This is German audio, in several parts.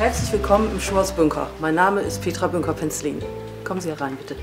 Herzlich willkommen im Schwarz Bunker. Mein Name ist Petra Bünker-Penzlin. Kommen Sie herein, bitte.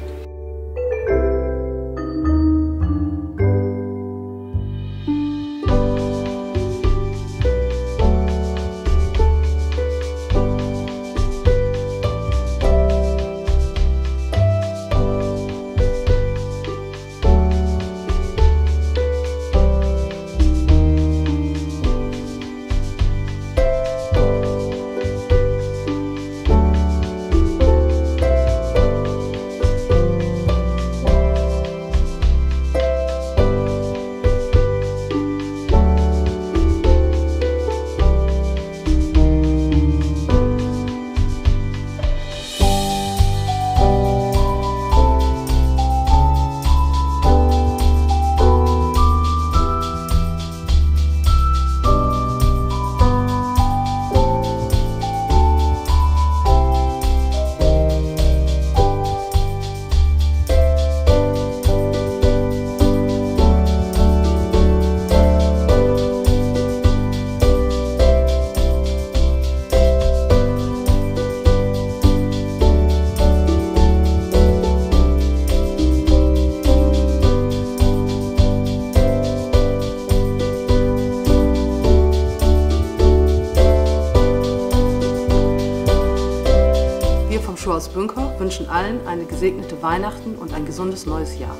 Vom Schulhaus Bünker wünschen allen eine gesegnete Weihnachten und ein gesundes neues Jahr.